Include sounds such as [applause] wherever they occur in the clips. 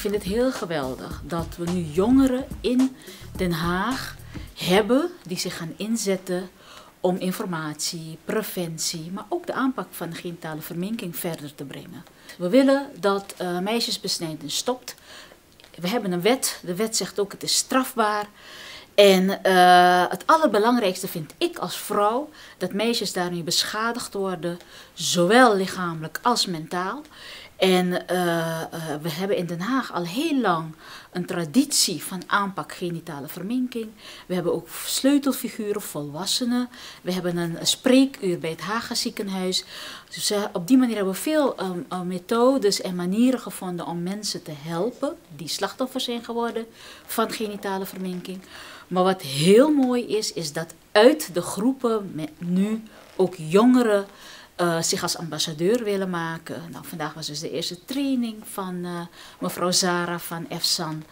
Ik vind het heel geweldig dat we nu jongeren in Den Haag hebben die zich gaan inzetten om informatie, preventie, maar ook de aanpak van genitale verminking verder te brengen. We willen dat uh, stopt. We hebben een wet, de wet zegt ook het is strafbaar. En uh, het allerbelangrijkste vind ik als vrouw dat meisjes daarmee beschadigd worden, zowel lichamelijk als mentaal. En uh, uh, we hebben in Den Haag al heel lang een traditie van aanpak genitale verminking. We hebben ook sleutelfiguren, volwassenen. We hebben een spreekuur bij het Haga ziekenhuis. Dus uh, op die manier hebben we veel um, methodes en manieren gevonden om mensen te helpen die slachtoffer zijn geworden van genitale verminking. Maar wat heel mooi is, is dat uit de groepen met nu ook jongeren uh, zich als ambassadeur willen maken. Nou, vandaag was dus de eerste training van uh, mevrouw Zara van EFSAN.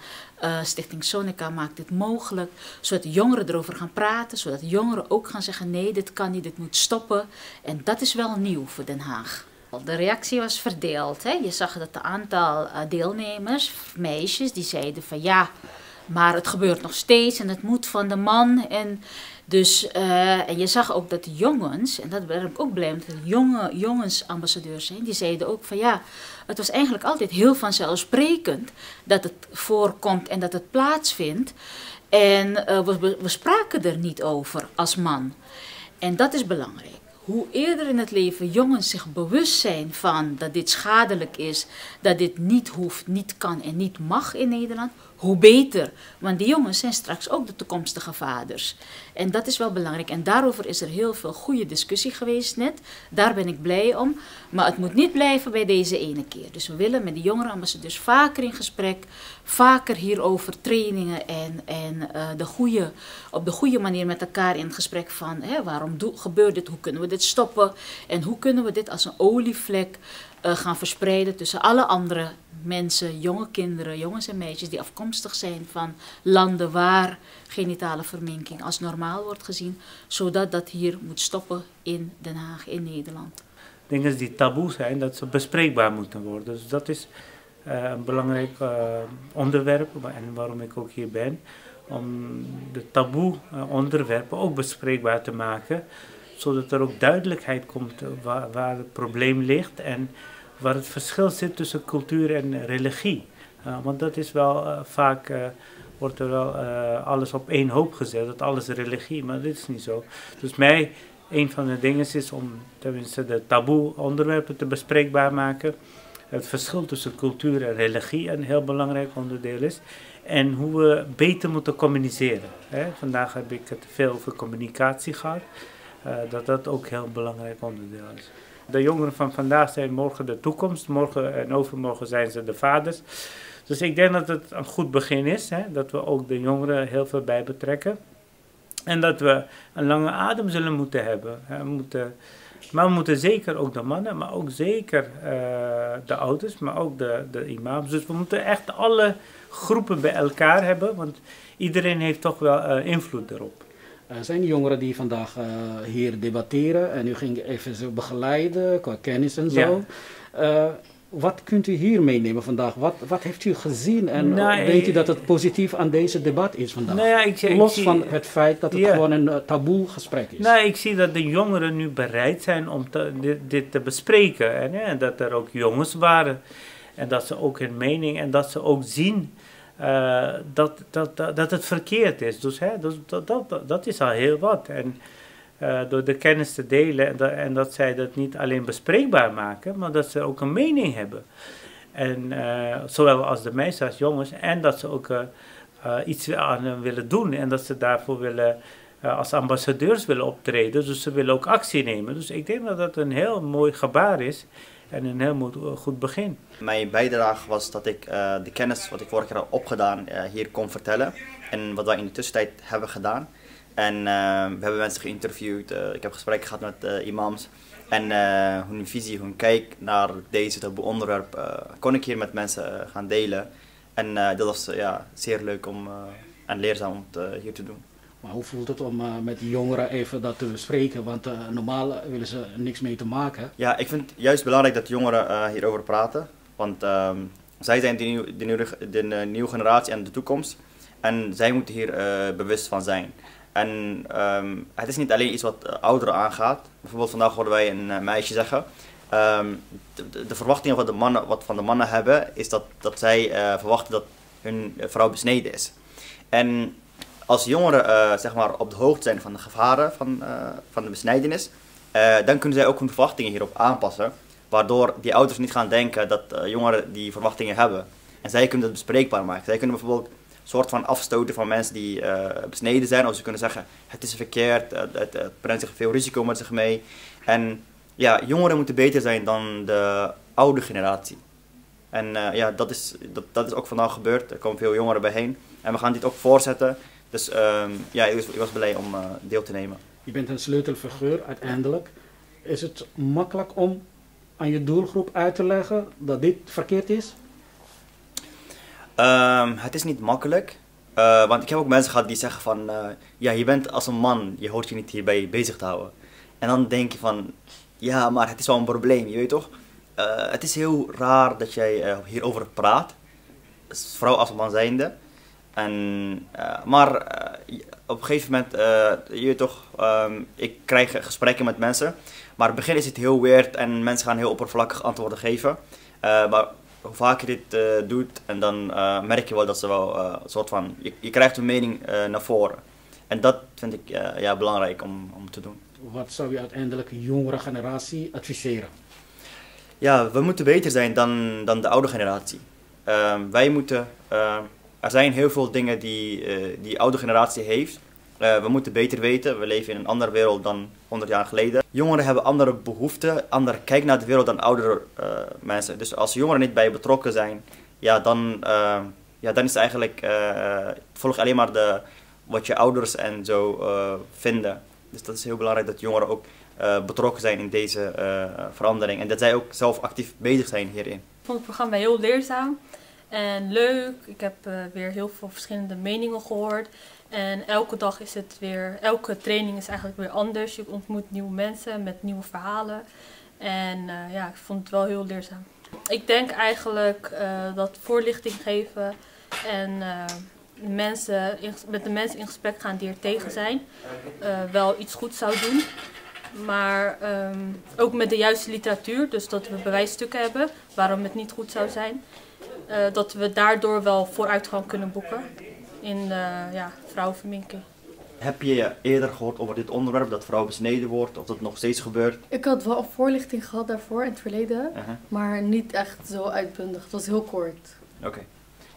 Uh, Stichting Sonica maakt dit mogelijk, zodat jongeren erover gaan praten, zodat jongeren ook gaan zeggen nee, dit kan niet, dit moet stoppen. En dat is wel nieuw voor Den Haag. De reactie was verdeeld. Hè? Je zag dat een aantal deelnemers, meisjes, die zeiden van ja, maar het gebeurt nog steeds en het moet van de man. En, dus, uh, en je zag ook dat de jongens, en dat ben ik ook blij, dat jonge jongensambassadeurs zijn, die zeiden ook van ja, het was eigenlijk altijd heel vanzelfsprekend dat het voorkomt en dat het plaatsvindt. En uh, we, we spraken er niet over als man. En dat is belangrijk hoe eerder in het leven jongens zich bewust zijn van dat dit schadelijk is, dat dit niet hoeft, niet kan en niet mag in Nederland, hoe beter. Want die jongens zijn straks ook de toekomstige vaders. En dat is wel belangrijk. En daarover is er heel veel goede discussie geweest net. Daar ben ik blij om. Maar het moet niet blijven bij deze ene keer. Dus we willen met de jongere ambassadeurs vaker in gesprek, vaker hierover trainingen en, en uh, de goede, op de goede manier met elkaar in gesprek van hè, waarom gebeurt dit, hoe kunnen we dit stoppen en hoe kunnen we dit als een olievlek uh, gaan verspreiden tussen alle andere mensen, jonge kinderen, jongens en meisjes die afkomstig zijn van landen waar genitale verminking als normaal wordt gezien, zodat dat hier moet stoppen in Den Haag, in Nederland. Dingen die taboe zijn, dat ze bespreekbaar moeten worden. Dus dat is uh, een belangrijk uh, onderwerp en waarom ik ook hier ben. Om de taboe onderwerpen ook bespreekbaar te maken zodat er ook duidelijkheid komt waar, waar het probleem ligt en waar het verschil zit tussen cultuur en religie. Uh, want dat is wel uh, vaak, uh, wordt er wel alles op één hoop gezet, dat alles religie, maar dit is niet zo. Dus mij, een van de dingen is om tenminste de taboe onderwerpen te bespreekbaar maken. Het verschil tussen cultuur en religie een heel belangrijk onderdeel is. En hoe we beter moeten communiceren. Hè. Vandaag heb ik het veel over communicatie gehad. dat dat ook een heel belangrijk onderdeel is. De jongeren van vandaag zijn morgen de toekomst. Morgen en overmorgen zijn ze de vaders. Dus ik denk dat het een goed begin is. Hè? Dat we ook de jongeren heel veel bij betrekken. En dat we een lange adem zullen moeten hebben. Hè? Moeten, maar we moeten zeker ook de mannen, maar ook zeker uh, de ouders, maar ook de, de imams. Dus we moeten echt alle groepen bij elkaar hebben. Want iedereen heeft toch wel uh, invloed erop. Er zijn jongeren die vandaag uh, hier debatteren en u ging even zo begeleiden qua kennis en zo. Ja. Uh, wat kunt u hier meenemen vandaag? Wat, wat heeft u gezien en nou, denkt u dat het positief aan deze debat is vandaag? Nou ja, ik, Los ik zie, van het feit dat het ja. gewoon een taboe gesprek is. Nou, ik zie dat de jongeren nu bereid zijn om te, dit, dit, te bespreken. En, en dat er ook jongens waren. En dat ze ook hun mening en dat ze ook zien uh, dat, dat, dat, dat het verkeerd is. Dus, hè, dus dat, dat, dat is al heel wat. En uh, door de kennis te delen en dat, en dat zij dat niet alleen bespreekbaar maken, maar dat ze ook een mening hebben. En uh, zowel als de meisjes als jongens. En dat ze ook iets aan willen doen en dat ze daarvoor willen. als ambassadeurs willen optreden, dus ze willen ook actie nemen. Dus ik denk dat dat een heel mooi gebaar is en een heel goed begin. Mijn bijdrage was dat ik uh, de kennis wat ik vorig jaar heb opgedaan uh, hier kon vertellen. En wat wij in de tussentijd hebben gedaan. En we hebben mensen geïnterviewd, ik heb gesprekken gehad met imams. En hun visie, hun kijk naar deze onderwerp kon ik hier met mensen gaan delen. En dat was ja, zeer leuk om, en leerzaam om het hier te doen. Maar hoe voelt het om uh, met die jongeren even dat te bespreken? Want uh, normaal willen ze niks mee te maken. Ja, ik vind het juist belangrijk dat jongeren uh, hierover praten. Want um, zij zijn de, nieuw, nieuwe, eh, generatie en de toekomst. En zij moeten hier bewust van zijn. En um, het is niet alleen iets wat ouderen aangaat. Bijvoorbeeld vandaag hoorden wij een meisje zeggen. Um, de, de, verwachtingen wat de mannen, wat van de mannen hebben, is dat, dat zij verwachten dat hun vrouw besneden is. En als jongeren zeg maar op de hoogte zijn van de gevaren van, van de besnijdenis, dan kunnen zij ook hun verwachtingen hierop aanpassen. Waardoor die ouders niet gaan denken dat jongeren die verwachtingen hebben. En zij kunnen dat bespreekbaar maken. Zij kunnen bijvoorbeeld soort van afstoten van mensen die besneden zijn. Of ze kunnen zeggen, het is verkeerd, het, het, brengt zich veel risico met zich mee. En ja, jongeren moeten beter zijn dan de oude generatie. En ja, dat is, dat, dat is ook vandaag gebeurd. Er komen veel jongeren bijheen. En we gaan dit ook voortzetten. Dus um, ja, ik was, ik was blij om deel te nemen. Je bent een sleutelfiguur uiteindelijk. Is het makkelijk om aan je doelgroep uit te leggen dat dit verkeerd is? Um, het is niet makkelijk. Uh, want ik heb ook mensen gehad die zeggen van... Uh, ja, je bent als een man, je hoort je niet hierbij bezig te houden. En dan denk je van... Ja, maar het is wel een probleem, je weet toch? Uh, het is heel raar dat jij hierover praat. Vooral als man zijnde. En, maar op een gegeven moment, je weet toch... Um, ik krijg gesprekken met mensen... Maar in het begin is het heel weird en mensen gaan heel oppervlakkig antwoorden geven. Maar hoe vaker je dit doet, en dan merk je wel dat ze wel een soort van. Je, je krijgt een mening naar voren. En dat vind ik ja, belangrijk om, om te doen. Wat zou je uiteindelijk de jongere generatie adviseren? Ja, we moeten beter zijn dan, dan de oude generatie. Ehm, wij moeten. Er zijn heel veel dingen die die de oude generatie heeft. Uh, we moeten beter weten, we leven in een andere wereld dan 100 jaar geleden. Jongeren hebben andere behoeften, andere kijk naar de wereld dan oudere uh, mensen. Dus als jongeren niet bij betrokken zijn, ja, dan, uh, ja, dan is het eigenlijk, volg alleen maar de, wat je ouders en zo vinden. Dus dat is heel belangrijk dat jongeren ook betrokken zijn in deze verandering. En dat zij ook zelf actief bezig zijn hierin. Ik vond het programma heel leerzaam en leuk. Ik heb weer heel veel verschillende meningen gehoord. En elke dag is het weer, elke training is eigenlijk weer anders. Je ontmoet nieuwe mensen met nieuwe verhalen. En uh, ja, ik vond het wel heel leerzaam. Ik denk eigenlijk uh, dat voorlichting geven en mensen met de mensen in gesprek gaan die er tegen zijn, wel iets goed zou doen. Maar um, ook met de juiste literatuur, dus dat we bewijsstukken hebben waarom het niet goed zou zijn. Dat we daardoor wel vooruitgang kunnen boeken in uh, ja, vrouwenverminking. Heb je eerder gehoord over dit onderwerp, dat vrouw besneden wordt, of dat nog steeds gebeurt? Ik had wel een voorlichting gehad daarvoor in het verleden, uh -huh. maar niet echt zo uitbundig. Het was heel kort. Oké. Okay.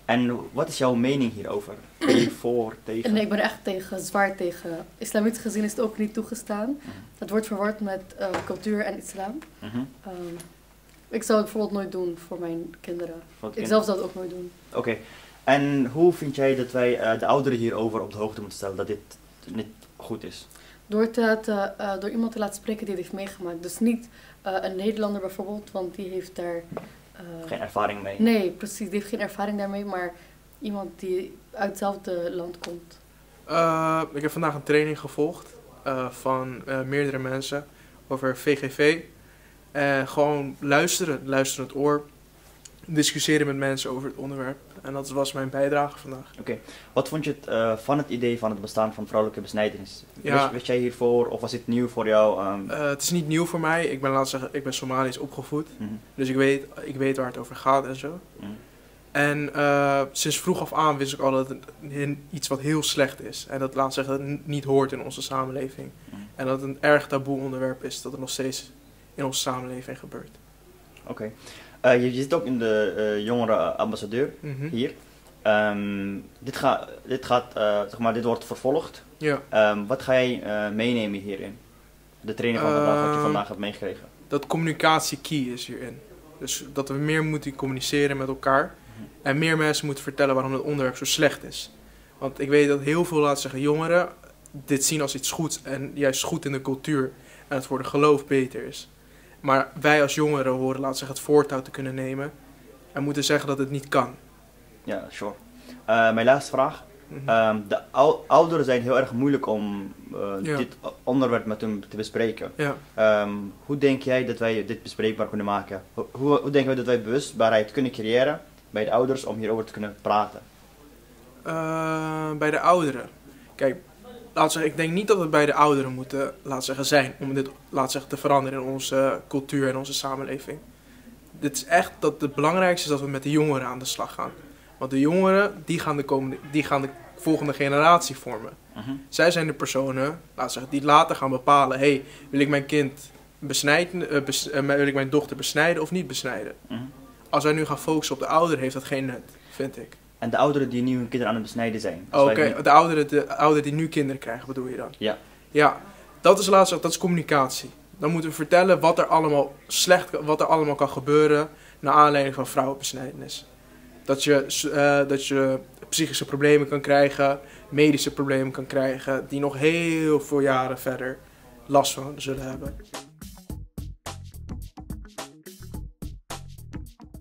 En wat is jouw mening hierover? Ben je [clears throat] voor, tegen? Nee, ik ben echt tegen, zwaar tegen. Islamitisch gezien is het ook niet toegestaan. Uh -huh. Dat wordt verward met uh, cultuur en islam. -huh. Ik zou het bijvoorbeeld nooit doen voor mijn kinderen. Voor ik zelf zou het ook nooit doen. Oké. Okay. En hoe vind jij dat wij uh, de ouderen hierover op de hoogte moeten stellen dat dit niet goed is? Door, te, te, uh, door iemand te laten spreken die het heeft meegemaakt. Dus niet uh, een Nederlander bijvoorbeeld, want die heeft daar... geen ervaring mee? Nee, precies. Die heeft geen ervaring daarmee, maar iemand die uit hetzelfde land komt. ik heb vandaag een training gevolgd van meerdere mensen over VGV. Gewoon luisteren, luisteren het oor, discussiëren met mensen over het onderwerp. En dat was mijn bijdrage vandaag. Oké. Wat vond je het, uh, van het idee van het bestaan van vrouwelijke besnijdenis? Ja. Wist, wist jij hiervoor of was dit nieuw voor jou? Um... Uh, het is niet nieuw voor mij. Ik ben, laten zeggen, ik ben Somalisch opgevoed. Mm -hmm. Dus ik weet, ik weet waar het over gaat en zo. Mm -hmm. En uh, sinds vroeg af aan wist ik al dat het iets wat heel slecht is. En dat laat zeggen dat het niet hoort in onze samenleving. Mm -hmm. En dat het een erg taboe onderwerp is dat het nog steeds in onze samenleving gebeurt. Oké. Okay. Uh, je, je, zit ook in de uh, jongere ambassadeur mm -hmm. hier. Um, dit, ga, dit, gaat, uh, zeg maar, dit wordt vervolgd. Ja. Um, wat ga jij meenemen hierin? De training van vandaag, wat je vandaag hebt meegekregen. Dat communicatie key is hierin. Dus dat we meer moeten communiceren met elkaar. Mm -hmm. En meer mensen moeten vertellen waarom het onderwerp zo slecht is. Want ik weet dat heel veel, laten zeggen, jongeren dit zien als iets goeds. En juist goed in de cultuur. En het voor de geloof beter is. Maar wij als jongeren horen, laten zeggen, het voortouw te kunnen nemen. En moeten zeggen dat het niet kan. Ja, sure. Uh, mijn laatste vraag. Mm -hmm. um, de ou ouderen zijn heel erg moeilijk om uh, ja. dit onderwerp met hem te bespreken. Ja. Um, hoe denk jij dat wij dit bespreekbaar kunnen maken? Hoe, hoe, hoe denken we dat wij bewustbaarheid kunnen creëren bij de ouders om hierover te kunnen praten? Uh, bij de ouderen. Kijk, laat zeggen, ik denk niet dat het bij de ouderen moet laat zeggen, zijn om dit laat zeggen, te veranderen in onze cultuur en onze samenleving. Dit is echt dat het belangrijkste is dat we met de jongeren aan de slag gaan. Want de jongeren die gaan de, komende, die gaan de volgende generatie vormen. Mhm. Zij zijn de personen laat zeggen, die later gaan bepalen: hey, wil ik mijn kind besnijden, uh, bes, uh, wil ik mijn dochter besnijden of niet besnijden? Mhm. Als wij nu gaan focussen op de ouderen, heeft dat geen nut, vind ik. En de ouderen die nu hun kinderen aan het besnijden zijn. Oké, de, ouderen, de ouderen die nu kinderen krijgen, bedoel je dan? Ja. Ja, dat is laatst dat is communicatie. Dan moeten we vertellen wat er allemaal slecht, wat er allemaal kan gebeuren naar aanleiding van vrouwenbesnijdenis. Dat je, uh, dat je psychische problemen kan krijgen, medische problemen kan krijgen, die nog heel veel jaren verder last van zullen hebben.